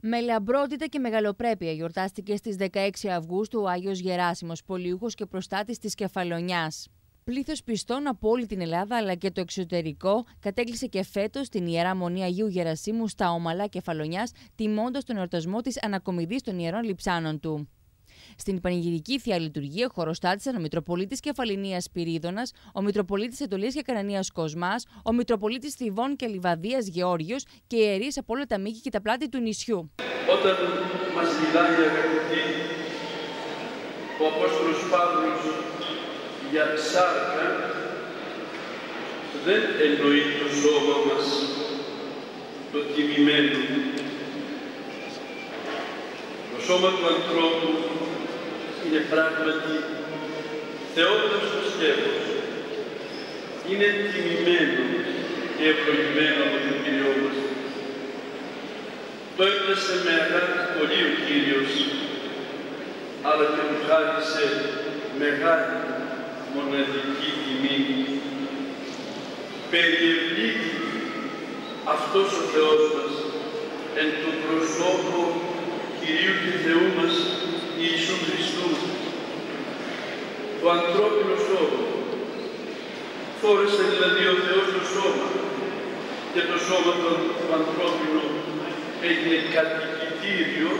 Με λαμπρότητα και μεγαλοπρέπεια γιορτάστηκε στις 16 Αυγούστου ο Άγιος Γεράσιμος, πολιούχος και προστάτης της Κεφαλονιάς. Πλήθος πιστών από όλη την Ελλάδα αλλά και το εξωτερικό κατέκλυσε και φέτος την ιερά μονή Αγίου Γερασίμου στα Ομαλά Κεφαλονιάς, τιμώντας τον εορτασμό της ανακομιδής των ιερών λειψάνων του. Στην πανηγυρική θεία λειτουργία χωροστάτησαν ο Μητροπολίτης Κεφαληνίας Πυρίδωνας, ο Μητροπολίτης Εντολή και Κανανία Κοσμάς, ο Μητροπολίτης Θηβών και Λιβαδίας Γεώργιος και ιερείς από όλα τα μήκη και τα πλάτη του νησιού. Όταν μας μιλάει αγαπητοί ο Απόστολος Παύλος για σάρκα, δεν εννοεί το σώμα μας το τιμημένο. Το σώμα του ανθρώπου είναι πράγματι θεόταυστο σκεύος. Είναι τιμημένος και ευλογημένο από τον Κύριό μας. Το έπλασε με αγάπη πολύ ο Κύριος, αλλά και του χάρισε μεγάλη μοναδική τιμή. Περιευλήθη αυτός ο Θεός μας εν του προσώπου Κυρίου και Θεού μας Ιησού Χριστού, το ανθρώπινο σώμα. Φόρεσε δηλαδή ο Θεός το σώμα και το σώμα του ανθρώπινου έγινε κατοικητήριο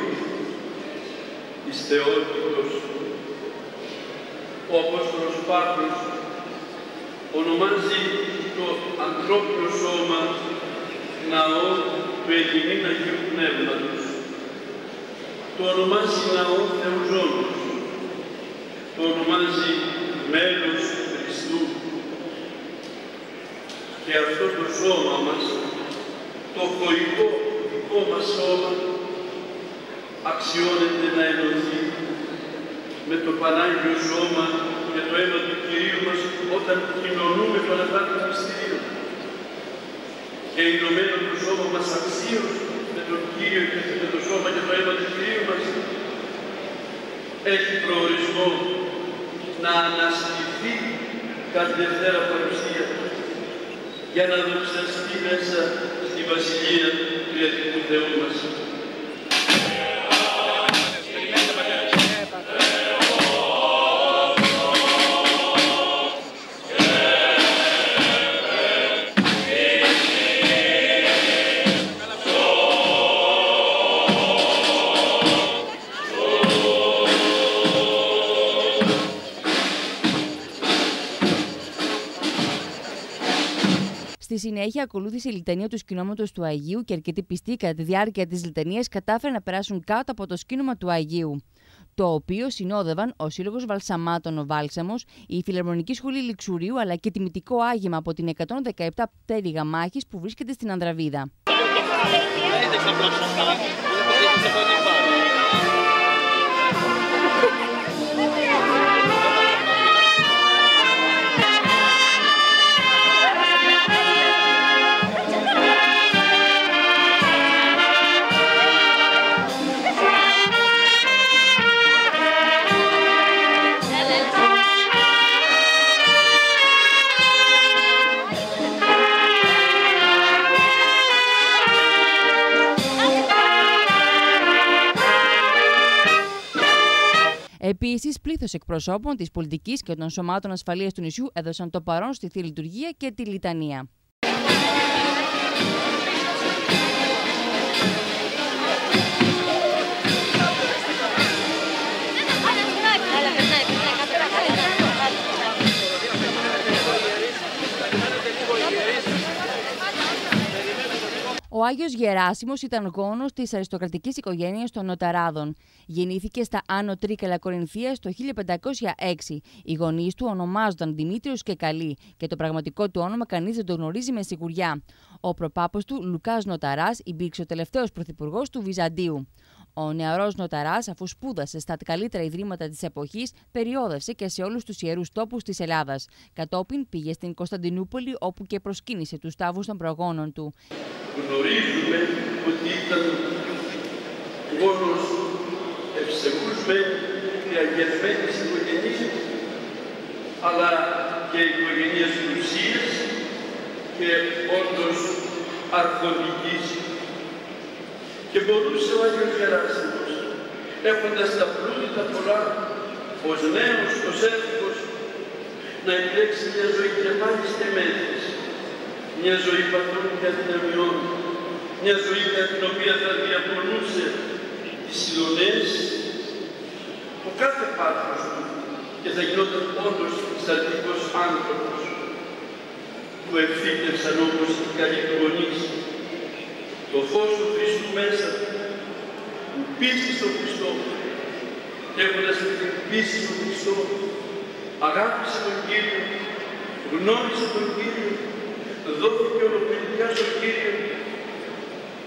της Θεότητος. Ο Απόστολος Παύλος ονομάζει το ανθρώπινο σώμα ναό του Ελληνήν Αγίου Πνεύματος. Το ονομάζει ναό Θεουζώνος. Το ονομάζει μέλος του Χριστού. Και αυτό το σώμα μας, το χωικό δικό μας σώμα, αξιώνεται να ενωθεί με το Πανάγιο Σώμα και το αίμα του Κυρίου μας όταν κοινωνούμε τον Αγάπη Μυστηρίο. Και ενωμένο το σώμα μας αξίως με τον Κύριο και με το σώμα και το αίμα του Κυρίου μας έχει προορισμό να αναστηθεί κάθε Δευτέρα παρουσία για να δοξαστεί μέσα στη Βασιλεία του Ιατρικού Θεού μας. Στη συνέχεια ακολούθησε η λιτανία του σκηνώματος του Αγίου και αρκετοί πιστοί κατά τη διάρκεια της λιτανία κατάφεραν να περάσουν κάτω από το σκήνομα του Αγίου. Το οποίο συνόδευαν ο Σύλλογος Βαλσαμάτων ο Βάλσαμος, η Φιλαρμονική Σχολή Λιξουρίου αλλά και τιμητικό άγημα από την 117 πτέρυγα μάχης που βρίσκεται στην Ανδραβίδα. Επίσης, πλήθος εκπροσώπων της πολιτικής και των σωμάτων ασφαλείας του νησιού έδωσαν το παρόν στη θεία λειτουργία και τη λιτανία. Ο Άγιος Γεράσιμος ήταν γόνος της αριστοκρατικής οικογένειας των Νοταράδων. Γεννήθηκε στα Άνω Τρίκαλα Κορινθίας το 1506. Οι γονείς του ονομάζονταν Δημήτριος και Καλή και το πραγματικό του όνομα κανείς δεν το γνωρίζει με σιγουριά. Ο προπάπος του, Λουκάς Νοταράς, υπήρξε ο τελευταίος πρωθυπουργός του Βυζαντίου. Ο νεαρός Νοταράς, αφού σπούδασε στα καλύτερα ιδρύματα της εποχής, περιόδευσε και σε όλους τους ιερούς τόπους της Ελλάδας. Κατόπιν πήγε στην Κωνσταντινούπολη, όπου και προσκύνησε τους τάβους των προγόνων του. Γνωρίζουμε ότι ήταν μόνο ευσεβού με και αγερμένη οικογένεια, αλλά και οικογένεια ουσία και όντως αρχοντική και μπορούσε ο Άγιος Γεράσιμος, έχοντας τα πλούτη τα πολλά, ως νέος, ως έφηβος, να επιλέξει μια ζωή γεμάτη στεμένης, μια ζωή πατρών και αδυναμιών, μια ζωή για την οποία θα διαπονούσε τις συλλονές, ο κάθε πάθος του και θα γινόταν όντως εξαρτικός άνθρωπος, που ευθύτευσαν όμως οι καλοί του γονείς, το φως του Χριστού μέσα που πίστη στον Χριστό. Και έχοντας την πίστη στον Χριστό αγάπησε τον Κύριο, γνώρισε τον Κύριο, δόθηκε ολοκληρωτικά στον Κύριο,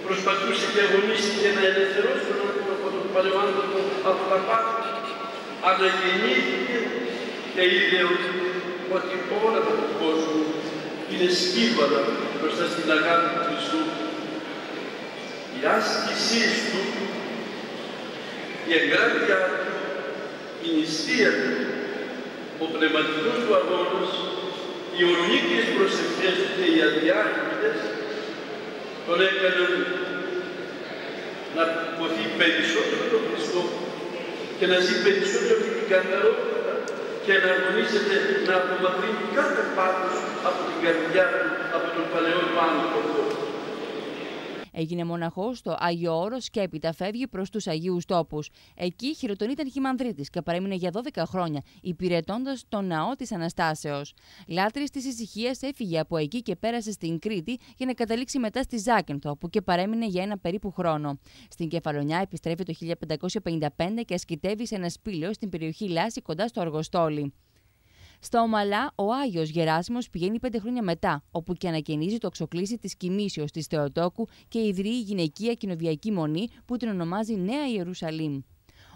προσπαθούσε και αγωνίστηκε να ελευθερώσει τον άνθρωπο από τον παλαιοάνθρωπο από τα πάθη, αλλά γεννήθηκε και είδε ότι όλα τα του κόσμου είναι σκύβαλα μπροστά στην αγάπη του Χριστού. Η άσκησή του, η εγκράτεια του, η νηστεία του, ο πνευματικός του αγώνας, οι ορνίκες προσευχές του και οι αδιάκριτες τον έκαναν να ποθεί περισσότερο τον Χριστό και να ζει περισσότερο την καθαρότητα και να αγωνίζεται να απομακρύνει κάθε πάθος από την καρδιά του, από τον παλαιό του άνθρωπο. Έγινε μοναχός στο Άγιο Όρος και έπειτα φεύγει προς τους Αγίους Τόπους. Εκεί χειροτονείται χιμανδρίτη και παρέμεινε για 12 χρόνια, υπηρετώντας τον ναό της Αναστάσεως. Λάτρης της ησυχίας έφυγε από εκεί και πέρασε στην Κρήτη για να καταλήξει μετά στη Ζάκενθο, όπου και παρέμεινε για ένα περίπου χρόνο. Στην Κεφαλονιά επιστρέφει το 1555 και ασκητεύει σε ένα σπήλαιο στην περιοχή Λάση κοντά στο Αργοστόλι. Στα Ομαλά, ο Άγιος Γεράσιμος πηγαίνει πέντε χρόνια μετά, όπου και ανακαινίζει το ξοκλήσι της κοιμήσεως της Θεοτόκου και ιδρύει γυναικεία κοινοβιακή μονή που την ονομάζει Νέα Ιερουσαλήμ.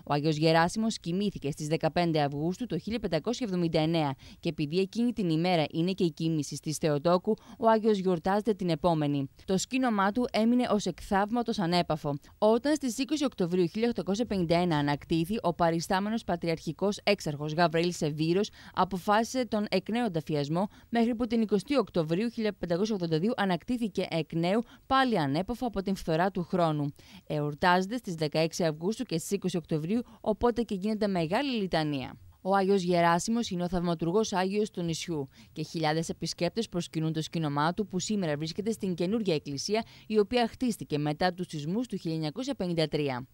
Ο Άγιος Γεράσιμος κοιμήθηκε στις 15 Αυγούστου το 1579 και επειδή εκείνη την ημέρα είναι και η κοίμηση της Θεοτόκου, ο Άγιος γιορτάζεται την επόμενη. Το σκήνομά του έμεινε ως εκθαύματος ανέπαφο. Όταν στις 20 Οκτωβρίου 1851 ανακτήθη, ο παριστάμενος πατριαρχικός έξαρχος Γαβραήλ Σεβίρος αποφάσισε τον εκ νέου ταφιασμό μέχρι που την 20 Οκτωβρίου 1582 ανακτήθηκε εκ νέου πάλι ανέπαφο από την φθορά του χρόνου. Εορτάζεται στις 16 Αυγούστου και στις 20 Οκτωβρίου οπότε και γίνεται μεγάλη λιτανία. Ο Άγιος Γεράσιμος είναι ο θαυματουργός Άγιος του νησιού και χιλιάδες επισκέπτες προσκυνούν το σκηνομά του που σήμερα βρίσκεται στην καινούργια εκκλησία η οποία χτίστηκε μετά τους σεισμούς του 1953.